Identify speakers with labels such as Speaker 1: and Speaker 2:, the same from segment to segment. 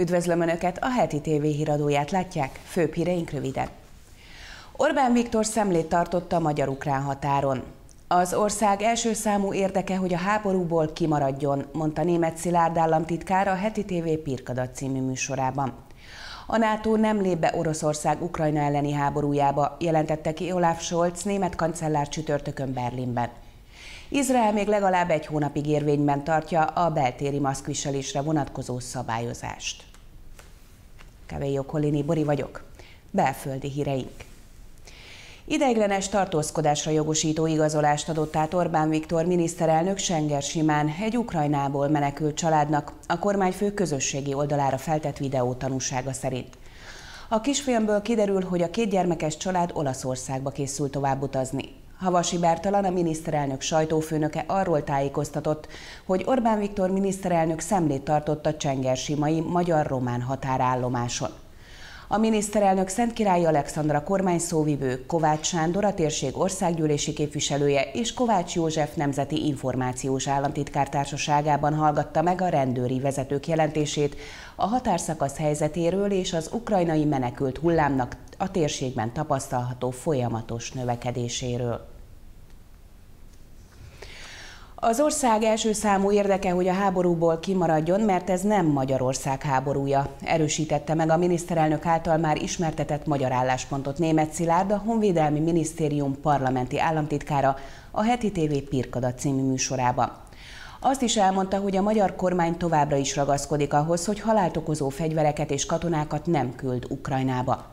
Speaker 1: Üdvözlöm Önöket, a heti TV híradóját látják, főbb híreink röviden. Orbán Viktor szemlét tartott a magyar-ukrán határon. Az ország első számú érdeke, hogy a háborúból kimaradjon, mondta német Szilárd államtitkár a heti TV Pirkadat című műsorában. A NATO nem lép be Oroszország Ukrajna elleni háborújába, jelentette ki Olaf Scholz, német kancellár csütörtökön Berlinben. Izrael még legalább egy hónapig érvényben tartja a beltéri maszkviselésre vonatkozó szabályozást. Kavélyó Kolini Bori vagyok. Belföldi híreink. Ideiglenes tartózkodásra jogosító igazolást adott át Orbán Viktor miniszterelnök Senger Simán egy Ukrajnából menekült családnak a kormányfő közösségi oldalára feltett videó tanúsága szerint. A kisfilmből kiderül, hogy a két gyermekes család Olaszországba készül tovább utazni. Havasi Bertalan, a miniszterelnök sajtófőnöke arról tájékoztatott, hogy Orbán Viktor miniszterelnök szemlét tartott a Csengersimai magyar-román határállomáson. A miniszterelnök Szent Király Alexandra kormányszóvivő, Kovács Sándor a térség országgyűlési képviselője és Kovács József Nemzeti Információs Államtitkár társaságában hallgatta meg a rendőri vezetők jelentését a határszakasz helyzetéről és az ukrajnai menekült hullámnak a térségben tapasztalható folyamatos növekedéséről. Az ország első számú érdeke, hogy a háborúból kimaradjon, mert ez nem Magyarország háborúja, erősítette meg a miniszterelnök által már ismertetett magyar álláspontot német Szilárd, a Honvédelmi Minisztérium parlamenti államtitkára a Heti TV Pirkada című műsorában. Azt is elmondta, hogy a magyar kormány továbbra is ragaszkodik ahhoz, hogy halált okozó fegyvereket és katonákat nem küld Ukrajnába.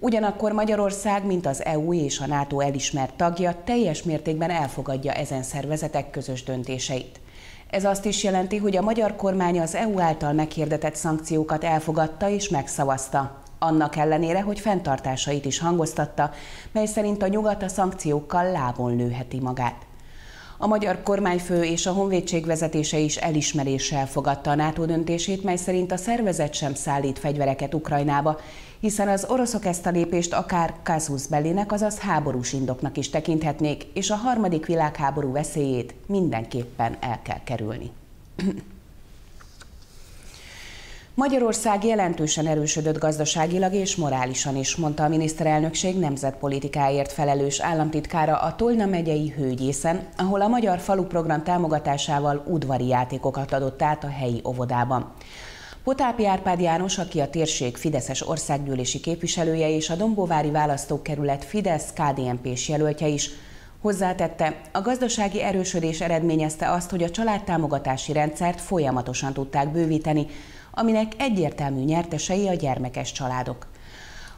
Speaker 1: Ugyanakkor Magyarország, mint az EU és a NATO elismert tagja, teljes mértékben elfogadja ezen szervezetek közös döntéseit. Ez azt is jelenti, hogy a magyar kormány az EU által meghirdetett szankciókat elfogadta és megszavazta. Annak ellenére, hogy fenntartásait is hangoztatta, mely szerint a nyugat a szankciókkal lábon lőheti magát. A magyar kormányfő és a honvédség vezetése is elismeréssel fogadta a NATO döntését, mely szerint a szervezet sem szállít fegyvereket Ukrajnába, hiszen az oroszok ezt a lépést akár kazus belének, azaz háborús indoknak is tekinthetnék, és a harmadik világháború veszélyét mindenképpen el kell kerülni. Magyarország jelentősen erősödött gazdaságilag és morálisan is, mondta a miniszterelnökség nemzetpolitikáért felelős államtitkára a Tolna megyei Hőgyészen, ahol a Magyar Falu Program támogatásával udvari játékokat adott át a helyi óvodában. Potápi Árpád János, aki a térség Fideszes országgyűlési képviselője és a Dombóvári választókerület Fidesz KDNP-s jelöltje is, Hozzátette, a gazdasági erősödés eredményezte azt, hogy a családtámogatási rendszert folyamatosan tudták bővíteni, aminek egyértelmű nyertesei a gyermekes családok.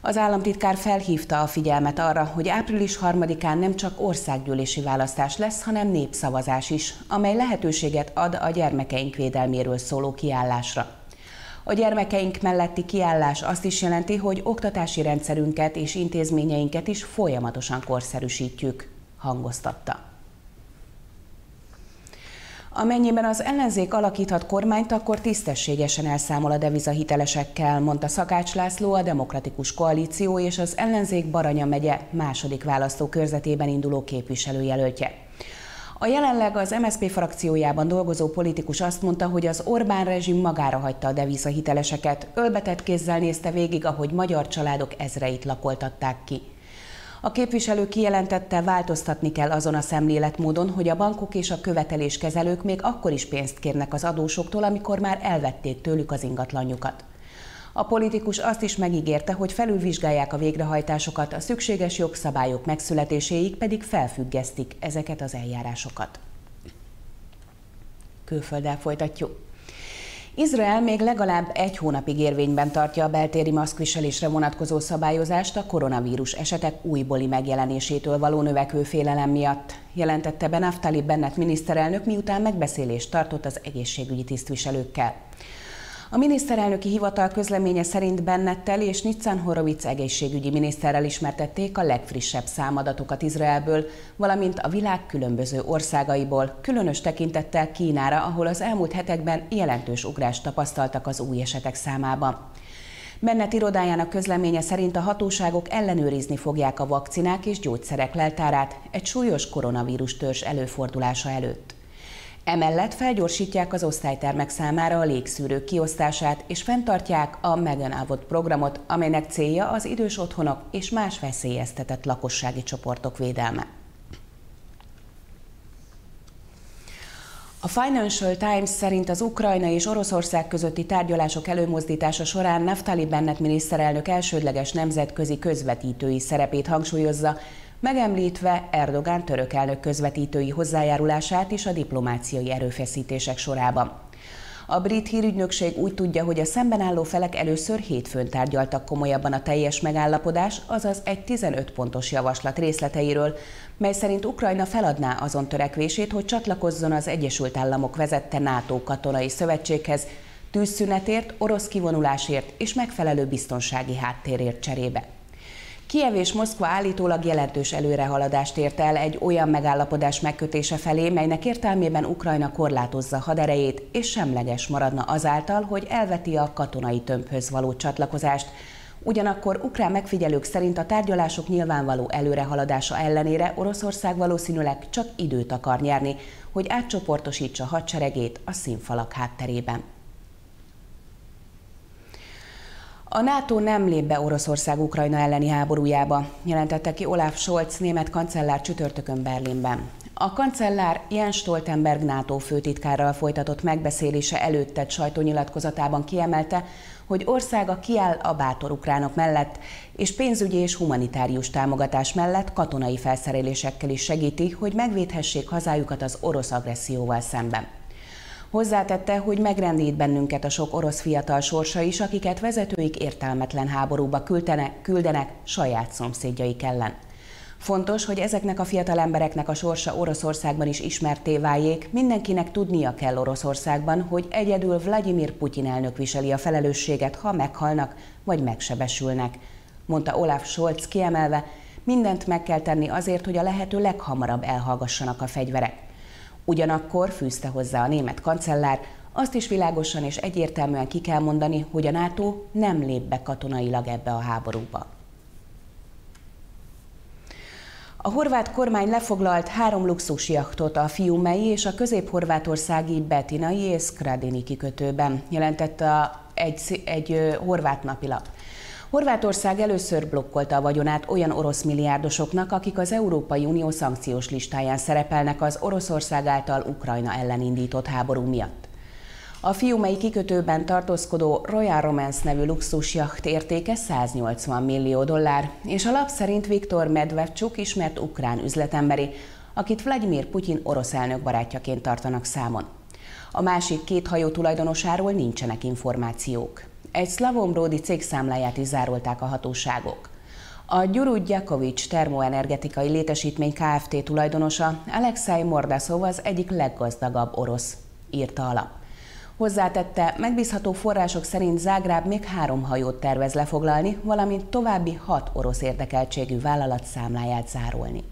Speaker 1: Az államtitkár felhívta a figyelmet arra, hogy április 3-án nem csak országgyűlési választás lesz, hanem népszavazás is, amely lehetőséget ad a gyermekeink védelméről szóló kiállásra. A gyermekeink melletti kiállás azt is jelenti, hogy oktatási rendszerünket és intézményeinket is folyamatosan korszerűsítjük, hangoztatta. Amennyiben az ellenzék alakíthat kormányt, akkor tisztességesen elszámol a devizahitelesekkel, mondta Szakács László, a Demokratikus Koalíció és az ellenzék Baranya megye második választókörzetében induló képviselőjelöltje. A jelenleg az MSZP frakciójában dolgozó politikus azt mondta, hogy az Orbán rezsim magára hagyta a devizahiteleseket, ölbetett kézzel nézte végig, ahogy magyar családok ezreit lakoltatták ki. A képviselő kijelentette, változtatni kell azon a szemléletmódon, hogy a bankok és a követeléskezelők még akkor is pénzt kérnek az adósoktól, amikor már elvették tőlük az ingatlanjukat. A politikus azt is megígérte, hogy felülvizsgálják a végrehajtásokat, a szükséges jogszabályok megszületéséig pedig felfüggesztik ezeket az eljárásokat. Külfölddel folytatjuk. Izrael még legalább egy hónapig érvényben tartja a beltéri maszkviselésre vonatkozó szabályozást a koronavírus esetek újbóli megjelenésétől való növekvő félelem miatt, jelentette Benaftali Bennett miniszterelnök, miután megbeszélést tartott az egészségügyi tisztviselőkkel. A miniszterelnöki hivatal közleménye szerint Bennettel és Nitzan Horowitz egészségügyi miniszterrel ismertették a legfrissebb számadatokat Izraelből, valamint a világ különböző országaiból, különös tekintettel Kínára, ahol az elmúlt hetekben jelentős ugrást tapasztaltak az új esetek számában. Bennett irodájának közleménye szerint a hatóságok ellenőrizni fogják a vakcinák és gyógyszerek leltárát egy súlyos koronavírus törzs előfordulása előtt. Emellett felgyorsítják az osztálytermek számára a légszűrők kiosztását, és fenntartják a Meganávot programot, amelynek célja az idős otthonok és más veszélyeztetett lakossági csoportok védelme. A Financial Times szerint az Ukrajna és Oroszország közötti tárgyalások előmozdítása során Naftali Bennett miniszterelnök elsődleges nemzetközi közvetítői szerepét hangsúlyozza, megemlítve Erdogán török elnök közvetítői hozzájárulását is a diplomáciai erőfeszítések sorában. A brit hírügynökség úgy tudja, hogy a szemben álló felek először hétfőn tárgyaltak komolyabban a teljes megállapodás, azaz egy 15 pontos javaslat részleteiről, mely szerint Ukrajna feladná azon törekvését, hogy csatlakozzon az Egyesült Államok vezette NATO katonai szövetséghez, tűzszünetért, orosz kivonulásért és megfelelő biztonsági háttérért cserébe. Kiev és Moszkva állítólag jelentős előrehaladást ért el egy olyan megállapodás megkötése felé, melynek értelmében Ukrajna korlátozza haderejét, és semleges maradna azáltal, hogy elveti a katonai tömbhöz való csatlakozást. Ugyanakkor ukrán megfigyelők szerint a tárgyalások nyilvánvaló előrehaladása ellenére Oroszország valószínűleg csak időt akar nyerni, hogy átcsoportosítsa hadseregét a színfalak hátterében. A NATO nem lép be Oroszország Ukrajna elleni háborújába, jelentette ki Olaf Scholz német kancellár csütörtökön Berlinben. A kancellár Jens Stoltenberg NATO főtitkárral folytatott megbeszélése előtt tett sajtónyilatkozatában kiemelte, hogy országa kiáll a bátor ukránok mellett, és pénzügyi és humanitárius támogatás mellett katonai felszerelésekkel is segíti, hogy megvédhessék hazájukat az orosz agresszióval szemben. Hozzátette, hogy megrendít bennünket a sok orosz fiatal sorsa is, akiket vezetőik értelmetlen háborúba küldenek, küldenek saját szomszédjaik ellen. Fontos, hogy ezeknek a fiatal embereknek a sorsa Oroszországban is ismerté váljék, mindenkinek tudnia kell Oroszországban, hogy egyedül Vladimir Putyin elnök viseli a felelősséget, ha meghalnak vagy megsebesülnek, mondta Olaf Scholz kiemelve, mindent meg kell tenni azért, hogy a lehető leghamarabb elhallgassanak a fegyverek. Ugyanakkor fűzte hozzá a német kancellár, azt is világosan és egyértelműen ki kell mondani, hogy a NATO nem lép be katonailag ebbe a háborúba. A horvát kormány lefoglalt három luxusjachtot a Fiumei és a közép-horvátországi Betinai és Skradini kikötőben, jelentette egy, egy horvát napilap. Horvátország először blokkolta a vagyonát olyan orosz milliárdosoknak, akik az Európai Unió szankciós listáján szerepelnek az Oroszország által Ukrajna ellen indított háború miatt. A fiumei kikötőben tartózkodó Royal Romance nevű luxusjacht értéke 180 millió dollár, és a lap szerint Viktor Medvedcsuk ismert ukrán üzletemberi, akit Vladimir Putyin orosz elnök barátjaként tartanak számon. A másik két hajó tulajdonosáról nincsenek információk. Egy Slavombrodi cég számláját is zárolták a hatóságok. A Gyuru Gyakovics termoenergetikai létesítmény Kft. tulajdonosa Alexei Mordaszov az egyik leggazdagabb orosz, írta alap. Hozzátette, megbízható források szerint Zágráb még három hajót tervez lefoglalni, valamint további hat orosz érdekeltségű vállalat számláját zárolni.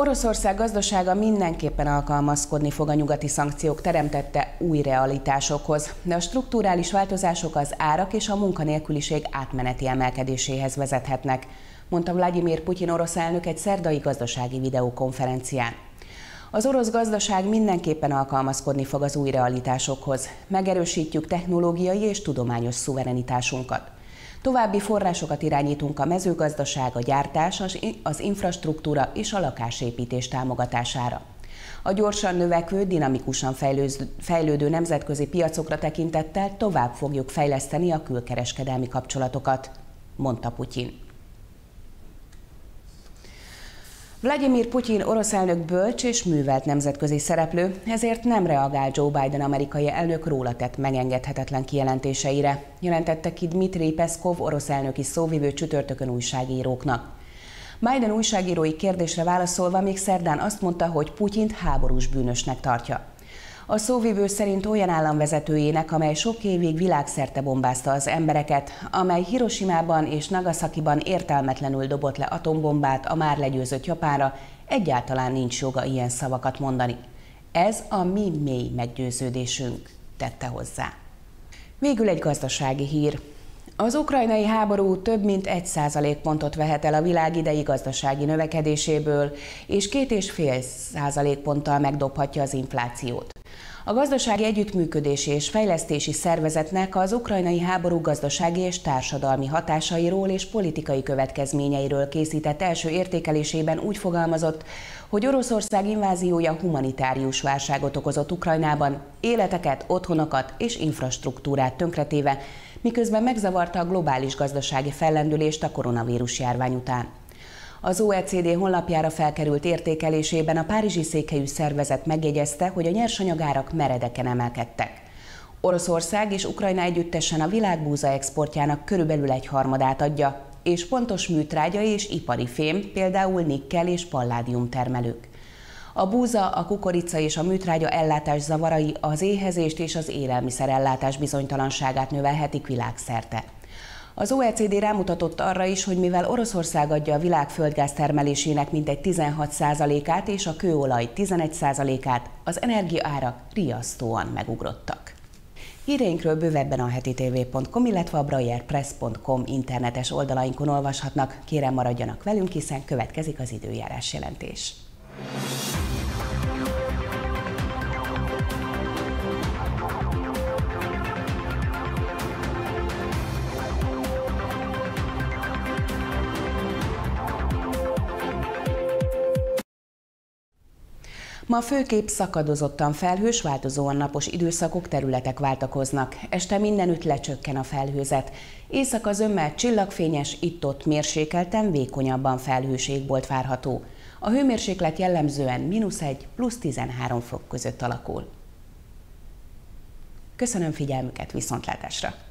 Speaker 1: Oroszország gazdasága mindenképpen alkalmazkodni fog a nyugati szankciók teremtette új realitásokhoz, de a strukturális változások az árak és a munkanélküliség átmeneti emelkedéséhez vezethetnek, mondta Vladimir Putyin orosz elnök egy szerdai gazdasági videokonferencián. Az orosz gazdaság mindenképpen alkalmazkodni fog az új realitásokhoz. Megerősítjük technológiai és tudományos szuverenitásunkat. További forrásokat irányítunk a mezőgazdaság, a gyártás, az infrastruktúra és a lakásépítés támogatására. A gyorsan növekvő, dinamikusan fejlődő nemzetközi piacokra tekintettel tovább fogjuk fejleszteni a külkereskedelmi kapcsolatokat, mondta Putyin. Vladimir Putyin orosz elnök bölcs és művelt nemzetközi szereplő, ezért nem reagál Joe Biden amerikai elnök róla tett megengedhetetlen kijelentéseire, jelentette ki Dmitri Peszkov orosz elnöki szóvivő csütörtökön újságíróknak. Biden újságírói kérdésre válaszolva még szerdán azt mondta, hogy Putyint háborús bűnösnek tartja. A szóvivő szerint olyan államvezetőjének, amely sok évig világszerte bombázta az embereket, amely Hiroshima-ban és Nagasakiban értelmetlenül dobott le atombombát a már legyőzött Japánra, egyáltalán nincs joga ilyen szavakat mondani. Ez a mi mély meggyőződésünk, tette hozzá. Végül egy gazdasági hír. Az ukrajnai háború több mint egy százalékpontot vehet el a világ idei gazdasági növekedéséből, és két és fél százalékponttal megdobhatja az inflációt. A Gazdasági Együttműködési és Fejlesztési Szervezetnek az ukrajnai háború gazdasági és társadalmi hatásairól és politikai következményeiről készített első értékelésében úgy fogalmazott, hogy Oroszország inváziója humanitárius válságot okozott Ukrajnában, életeket, otthonokat és infrastruktúrát tönkretéve, miközben megzavarta a globális gazdasági fellendülést a koronavírus járvány után. Az OECD honlapjára felkerült értékelésében a Párizsi székhelyű szervezet megjegyezte, hogy a nyersanyagárak meredeken emelkedtek. Oroszország és Ukrajna együttesen a világbúza exportjának körülbelül egy harmadát adja, és pontos műtrágya és ipari fém, például nikkel és palládium termelők. A búza, a kukorica és a műtrágya ellátás zavarai az éhezést és az élelmiszerellátás bizonytalanságát növelhetik világszerte. Az OECD rámutatott arra is, hogy mivel Oroszország adja a világ földgáz termelésének mintegy 16%-át és a kőolaj 11%-át, az energiaárak riasztóan megugrottak. Híreinkről bővebben a hetitv.com, illetve a brayerpress.com internetes oldalainkon olvashatnak. Kérem maradjanak velünk, hiszen következik az időjárás jelentés. Ma főkép szakadozottan felhős, változóan napos időszakok, területek váltakoznak. Este mindenütt lecsökken a felhőzet. Éjszaka zömmel csillagfényes, itt-ott mérsékelten, vékonyabban felhős égbolt várható. A hőmérséklet jellemzően mínusz 1 plusz 13 fok között alakul. Köszönöm figyelmüket, viszontlátásra!